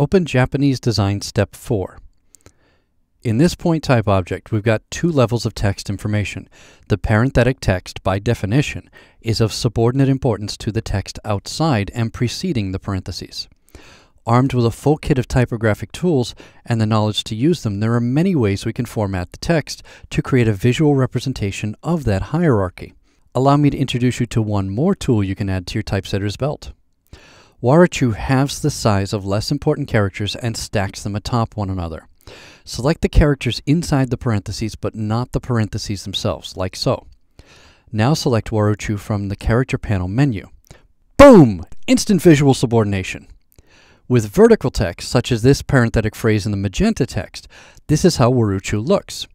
open Japanese Design Step 4. In this point type object, we've got two levels of text information. The parenthetic text, by definition, is of subordinate importance to the text outside and preceding the parentheses. Armed with a full kit of typographic tools and the knowledge to use them, there are many ways we can format the text to create a visual representation of that hierarchy. Allow me to introduce you to one more tool you can add to your typesetter's belt. Warichu halves the size of less important characters and stacks them atop one another. Select the characters inside the parentheses but not the parentheses themselves, like so. Now select Warichu from the Character Panel menu. Boom! Instant visual subordination. With vertical text, such as this parenthetic phrase in the magenta text, this is how Warichu looks.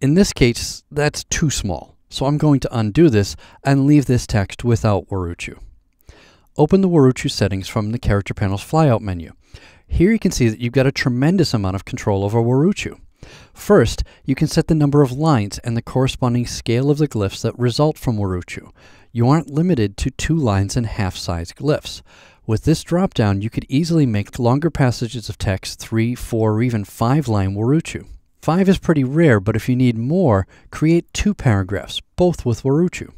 In this case, that's too small, so I'm going to undo this and leave this text without Warichu. Open the Warichu settings from the Character Panel's flyout menu. Here you can see that you've got a tremendous amount of control over Warichu. First, you can set the number of lines and the corresponding scale of the glyphs that result from Warichu. You aren't limited to two lines and half-size glyphs. With this dropdown, you could easily make longer passages of text 3, 4, or even 5 line Warichu. 5 is pretty rare, but if you need more, create two paragraphs, both with Warichu.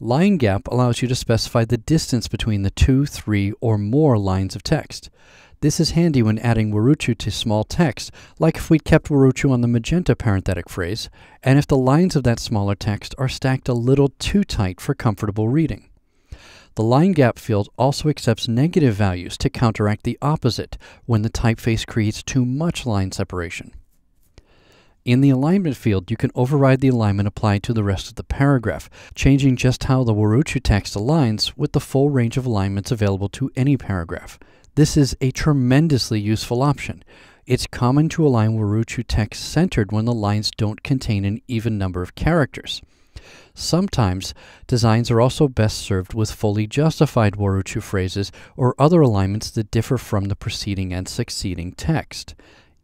Line gap allows you to specify the distance between the two, three, or more lines of text. This is handy when adding Warichu to small text, like if we'd kept Warichu on the magenta parenthetic phrase, and if the lines of that smaller text are stacked a little too tight for comfortable reading. The line gap field also accepts negative values to counteract the opposite when the typeface creates too much line separation. In the alignment field, you can override the alignment applied to the rest of the paragraph, changing just how the Warichu text aligns with the full range of alignments available to any paragraph. This is a tremendously useful option. It's common to align Warichu text centered when the lines don't contain an even number of characters. Sometimes, designs are also best served with fully justified Warichu phrases or other alignments that differ from the preceding and succeeding text.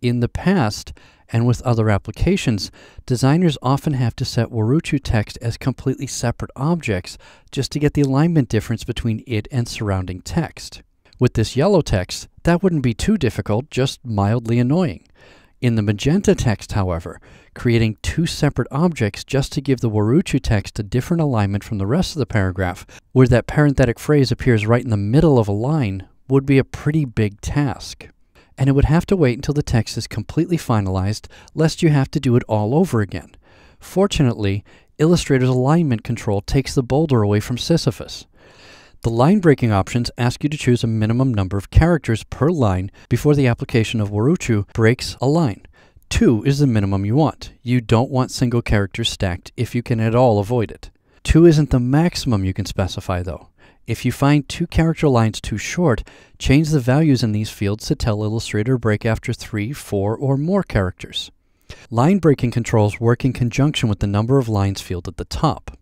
In the past, and with other applications, designers often have to set Warichu text as completely separate objects just to get the alignment difference between it and surrounding text. With this yellow text, that wouldn't be too difficult, just mildly annoying. In the magenta text, however, creating two separate objects just to give the Warichu text a different alignment from the rest of the paragraph, where that parenthetic phrase appears right in the middle of a line, would be a pretty big task. And it would have to wait until the text is completely finalized, lest you have to do it all over again. Fortunately, Illustrator's alignment control takes the boulder away from Sisyphus. The line breaking options ask you to choose a minimum number of characters per line before the application of Warichu breaks a line. Two is the minimum you want. You don't want single characters stacked if you can at all avoid it. Two isn't the maximum you can specify though. If you find two character lines too short, change the values in these fields to tell Illustrator break after three, four, or more characters. Line breaking controls work in conjunction with the number of lines field at the top.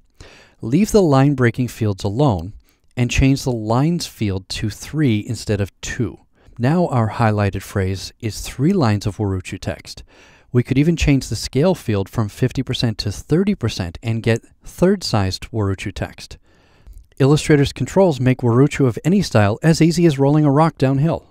Leave the line breaking fields alone and change the lines field to 3 instead of 2. Now our highlighted phrase is three lines of Warichu text. We could even change the scale field from 50% to 30% and get third-sized Warichu text. Illustrator's controls make Warichu of any style as easy as rolling a rock downhill.